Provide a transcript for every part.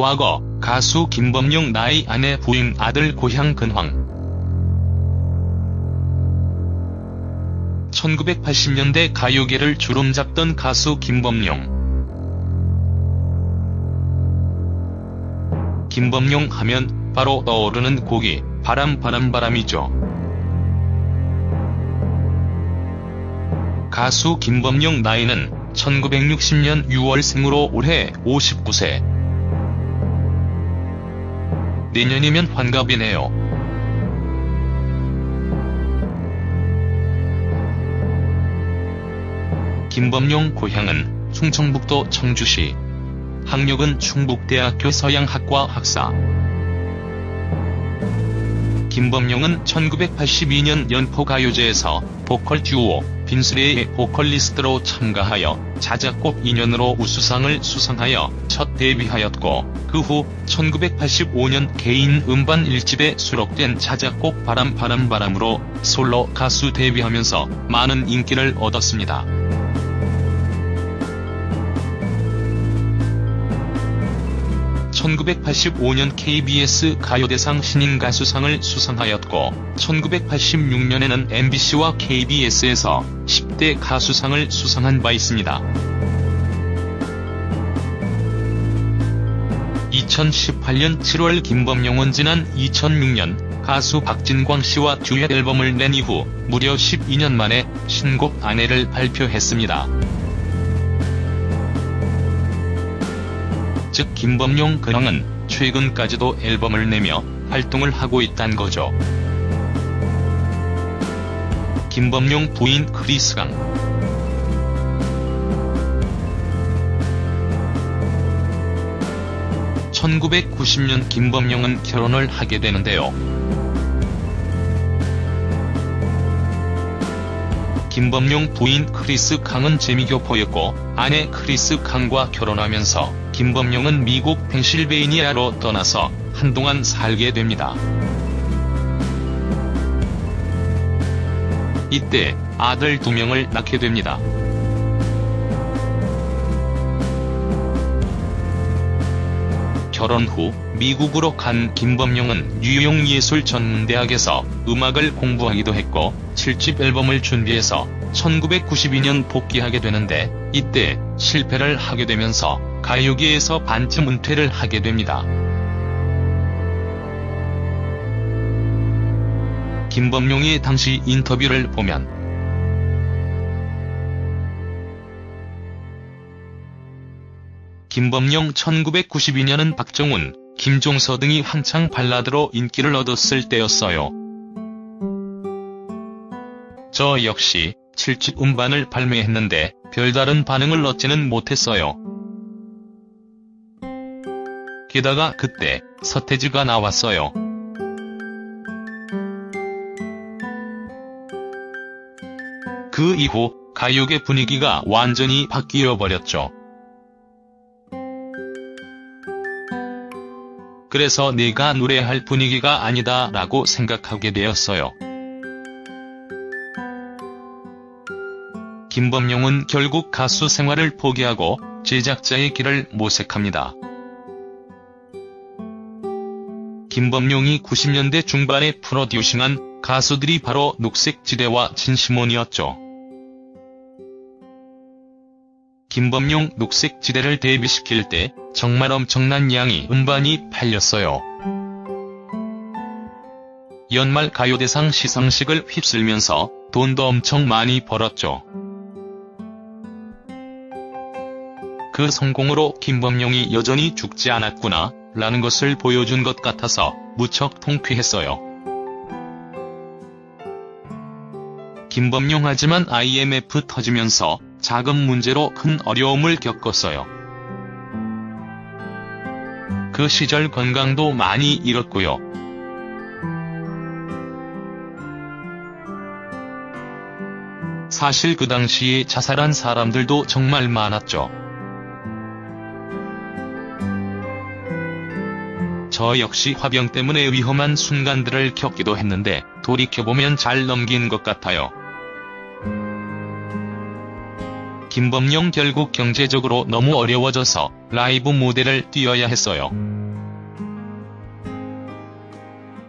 과거 가수 김범용 나이 아내 부인 아들 고향 근황 1980년대 가요계를 주름잡던 가수 김범용 김범용 하면 바로 떠오르는 곡이 바람 바람 바람이죠. 가수 김범용 나이는 1960년 6월생으로 올해 59세. 내년이면 환갑이네요. 김범용 고향은 충청북도 청주시. 학력은 충북대학교 서양학과 학사. 김범용은 1982년 연포가요제에서 보컬 듀오 빈스레의 보컬리스트로 참가하여 자작곡 2년으로 우수상을 수상하여 첫 데뷔하였고 그 후 1985년 개인 음반 1집에 수록된 자작곡 바람 바람 바람으로 솔로 가수 데뷔하면서 많은 인기를 얻었습니다. 1985년 KBS 가요대상 신인가수상을 수상하였고 1986년에는 MBC와 KBS에서 10대 가수상을 수상한 바 있습니다. 2018년 7월 김범용은 지난 2006년 가수 박진광 씨와 듀엣 앨범을 낸 이후 무려 12년 만에 신곡 아내를 발표했습니다. 즉 김범룡 근황은 최근까지도 앨범을 내며 활동을 하고 있단 거죠. 김범룡 부인 크리스 강 (1990년) 김범룡은 결혼을 하게 되는데요. 김범룡 부인 크리스 강은 재미교포였고 아내 크리스 강과 결혼하면서 김범룡은 미국 펜실베이니아로 떠나서 한동안 살게 됩니다. 이때 아들 두 명을 낳게 됩니다. 결혼 후 미국으로 간 김범용은 뉴욕 예술전문대학에서 음악을 공부하기도 했고 7집 앨범을 준비해서 1992년 복귀하게 되는데 이때 실패를 하게 되면서 가요계에서 반쯤 은퇴를 하게 됩니다. 김범용의 당시 인터뷰를 보면 김범용 1992년은 박정훈, 김종서 등이 한창 발라드로 인기를 얻었을 때였어요. 저 역시 7집 음반을 발매했는데 별다른 반응을 얻지는 못했어요. 게다가 그때 서태지가 나왔어요. 그 이후 가요계 분위기가 완전히 바뀌어 버렸죠. 그래서 내가 노래할 분위기가 아니다 라고 생각하게 되었어요. 김범용은 결국 가수 생활을 포기하고 제작자의 길을 모색합니다. 김범용이 90년대 중반에 프로듀싱한 가수들이 바로 녹색지대와 진시몬이었죠. 김범용 녹색 지대를 데뷔시킬 때 정말 엄청난 양이 음반이 팔렸어요. 연말 가요대상 시상식을 휩쓸면서 돈도 엄청 많이 벌었죠. 그 성공으로 김범용이 여전히 죽지 않았구나 라는 것을 보여준 것 같아서 무척 통쾌했어요. 김범용 하지만 IMF 터지면서 자금 문제로 큰 어려움을 겪었어요. 그 시절 건강도 많이 잃었고요. 사실 그 당시에 자살한 사람들도 정말 많았죠. 저 역시 화병 때문에 위험한 순간들을 겪기도 했는데 돌이켜보면 잘 넘긴 것 같아요. 김범용 결국 경제적으로 너무 어려워져서 라이브 무대를 뛰어야 했어요.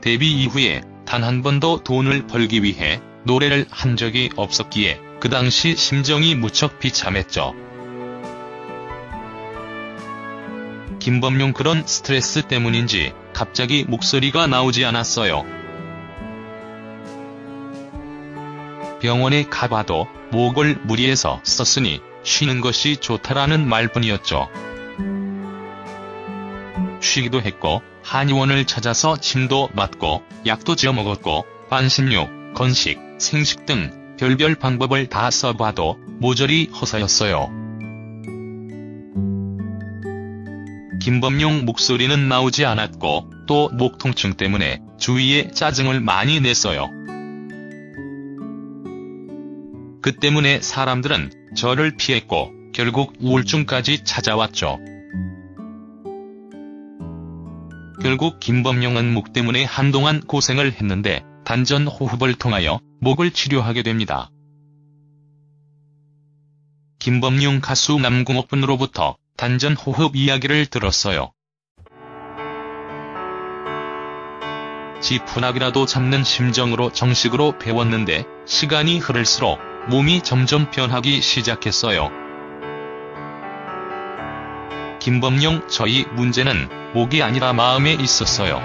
데뷔 이후에 단 한 번도 돈을 벌기 위해 노래를 한 적이 없었기에 그 당시 심정이 무척 비참했죠. 김범용 그런 스트레스 때문인지 갑자기 목소리가 나오지 않았어요. 병원에 가봐도 목을 무리해서 썼으니 쉬는 것이 좋다라는 말뿐이었죠. 쉬기도 했고 한의원을 찾아서 침도 맞고 약도 지어 먹었고 반신욕, 건식, 생식 등 별별 방법을 다 써봐도 모조리 허사였어요. 김범용 목소리는 나오지 않았고 또 목 통증 때문에 주위에 짜증을 많이 냈어요. 그 때문에 사람들은 저를 피했고 결국 우울증까지 찾아왔죠. 결국 김범용은 목 때문에 한동안 고생을 했는데 단전 호흡을 통하여 목을 치료하게 됩니다. 김범용 가수 남궁옥 분으로부터 단전 호흡 이야기를 들었어요. 지푸나기라도 잡는 심정으로 정식으로 배웠는데 시간이 흐를수록 몸이 점점 변하기 시작했어요. 김범용 저희 문제는 목이 아니라 마음에 있었어요.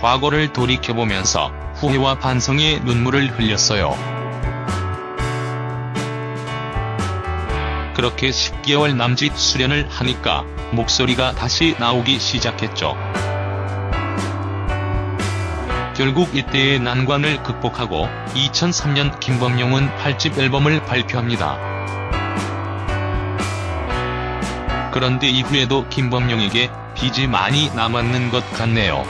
과거를 돌이켜보면서 후회와 반성의 눈물을 흘렸어요. 그렇게 10개월 남짓 수련을 하니까 목소리가 다시 나오기 시작했죠. 결국 이때의 난관을 극복하고 2003년 김범용은 8집 앨범을 발표합니다. 그런데 이후에도 김범용에게 빚이 많이 남았는 것 같네요.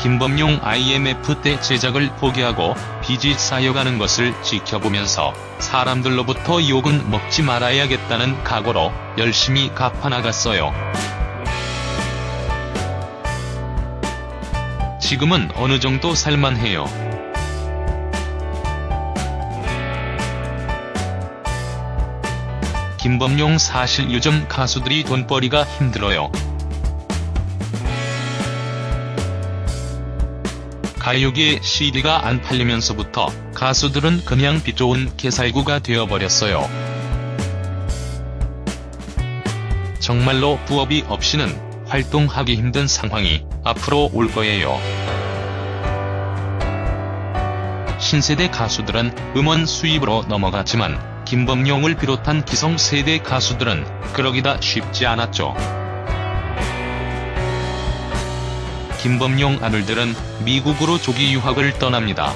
김범용 IMF 때 제작을 포기하고 빚이 쌓여가는 것을 지켜보면서 사람들로부터 욕은 먹지 말아야겠다는 각오로 열심히 갚아나갔어요. 지금은 어느 정도 살만해요. 김범용 사실 요즘 가수들이 돈벌이가 힘들어요. 가요계 CD가 안 팔리면서부터 가수들은 그냥 빚 좋은 개살구가 되어버렸어요. 정말로 부업이 없이는 활동하기 힘든 상황이 앞으로 올 거예요. 신세대 가수들은 음원 수입으로 넘어갔지만 김범용을 비롯한 기성세대 가수들은 그러기다 쉽지 않았죠. 김범용 아들들은 미국으로 조기 유학을 떠납니다.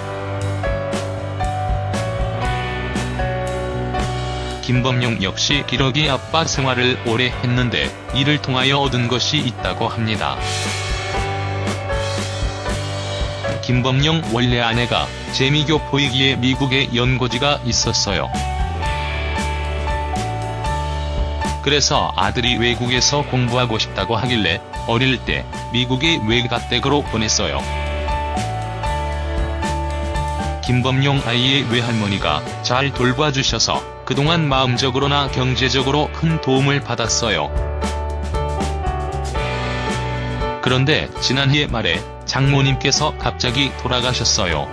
김범용 역시 기러기 아빠 생활을 오래 했는데 이를 통하여 얻은 것이 있다고 합니다. 김범용 원래 아내가 재미교포이기에 미국에 연고지가 있었어요. 그래서 아들이 외국에서 공부하고 싶다고 하길래 어릴 때 미국의 외가댁으로 보냈어요. 김범용 아이의 외할머니가 잘 돌봐주셔서 그동안 마음적으로나 경제적으로 큰 도움을 받았어요. 그런데 지난해 말에 장모님께서 갑자기 돌아가셨어요.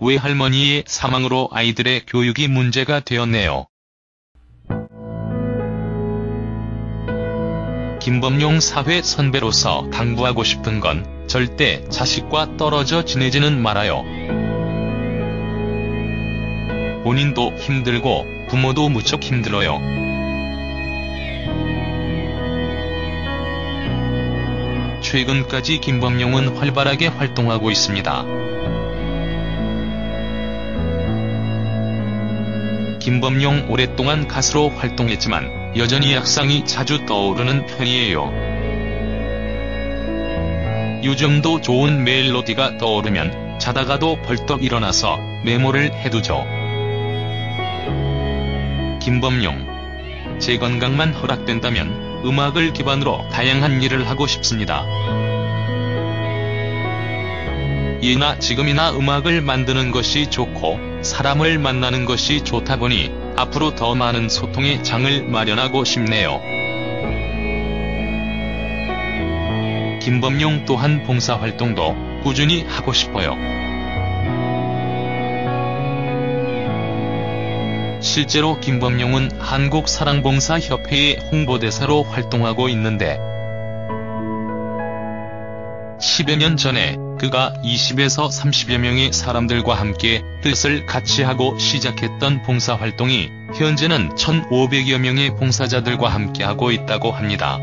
외할머니의 사망으로 아이들의 교육이 문제가 되었네요. 김범용 사회 선배로서 당부하고 싶은 건 절대 자식과 떨어져 지내지는 말아요. 본인도 힘들고 부모도 무척 힘들어요. 최근까지 김범용은 활발하게 활동하고 있습니다. 김범용 오랫동안 가수로 활동했지만 여전히 악상이 자주 떠오르는 편이에요. 요즘도 좋은 멜로디가 떠오르면 자다가도 벌떡 일어나서 메모를 해두죠. 김범용 제 건강만 허락된다면 음악을 기반으로 다양한 일을 하고 싶습니다. 예나 지금이나 음악을 만드는 것이 좋고 사람을 만나는 것이 좋다 보니 앞으로 더 많은 소통의 장을 마련하고 싶네요. 김범용 또한 봉사활동도 꾸준히 하고 싶어요. 실제로 김범용은 한국사랑봉사협회의 홍보대사로 활동하고 있는데 10여 년 전에 그가 20에서 30여 명의 사람들과 함께 뜻을 같이 하고 시작했던 봉사활동이 현재는 1,500여 명의 봉사자들과 함께하고 있다고 합니다.